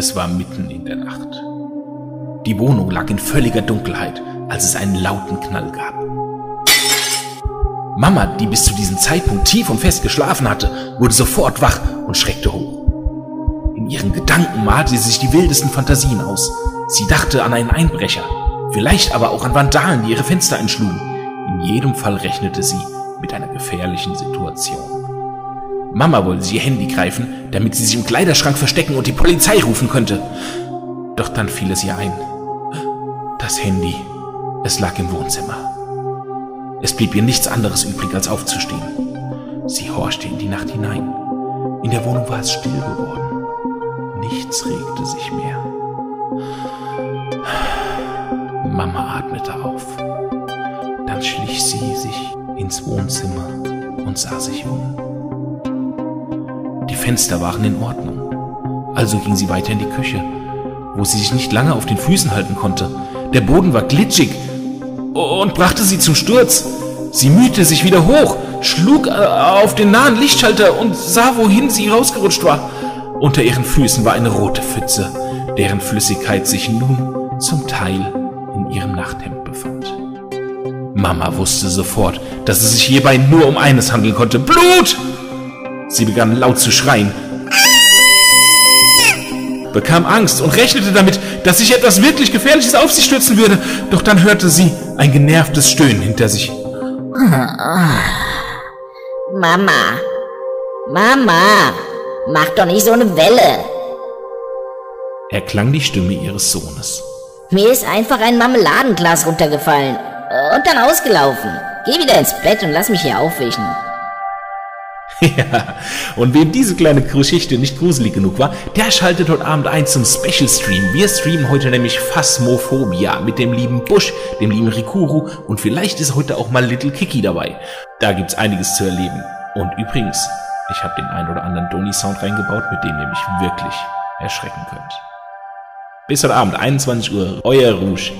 Es war mitten in der Nacht. Die Wohnung lag in völliger Dunkelheit, als es einen lauten Knall gab. Mama, die bis zu diesem Zeitpunkt tief und fest geschlafen hatte, wurde sofort wach und schreckte hoch. In ihren Gedanken malte sie sich die wildesten Fantasien aus. Sie dachte an einen Einbrecher, vielleicht aber auch an Vandalen, die ihre Fenster einschlugen. In jedem Fall rechnete sie mit einer gefährlichen Situation. Mama wollte ihr Handy greifen, damit sie sich im Kleiderschrank verstecken und die Polizei rufen könnte. Doch dann fiel es ihr ein. Das Handy, es lag im Wohnzimmer. Es blieb ihr nichts anderes übrig, als aufzustehen. Sie horchte in die Nacht hinein. In der Wohnung war es still geworden. Nichts regte sich mehr. Mama atmete auf. Dann schlich sie sich ins Wohnzimmer und sah sich um. Die Fenster waren in Ordnung. Also ging sie weiter in die Küche, wo sie sich nicht lange auf den Füßen halten konnte. Der Boden war glitschig und brachte sie zum Sturz. Sie mühte sich wieder hoch, schlug äh, auf den nahen Lichtschalter und sah, wohin sie rausgerutscht war. Unter ihren Füßen war eine rote Pfütze, deren Flüssigkeit sich nun zum Teil in ihrem Nachthemd befand. Mama wusste sofort, dass es sich hierbei nur um eines handeln konnte. Blut! Sie begann laut zu schreien, bekam Angst und rechnete damit, dass sich etwas wirklich Gefährliches auf sie stürzen würde. Doch dann hörte sie ein genervtes Stöhnen hinter sich. Mama, Mama, mach doch nicht so eine Welle. Erklang die Stimme ihres Sohnes. Mir ist einfach ein Marmeladenglas runtergefallen und dann ausgelaufen. Geh wieder ins Bett und lass mich hier aufwischen. Ja, und wem diese kleine Geschichte nicht gruselig genug war, der schaltet heute Abend ein zum Special Stream. Wir streamen heute nämlich Phasmophobia mit dem lieben Bush, dem lieben Rikuru und vielleicht ist heute auch mal Little Kiki dabei. Da gibt's einiges zu erleben. Und übrigens, ich habe den ein oder anderen Doni-Sound reingebaut, mit dem ihr mich wirklich erschrecken könnt. Bis heute Abend, 21 Uhr, euer Rouge.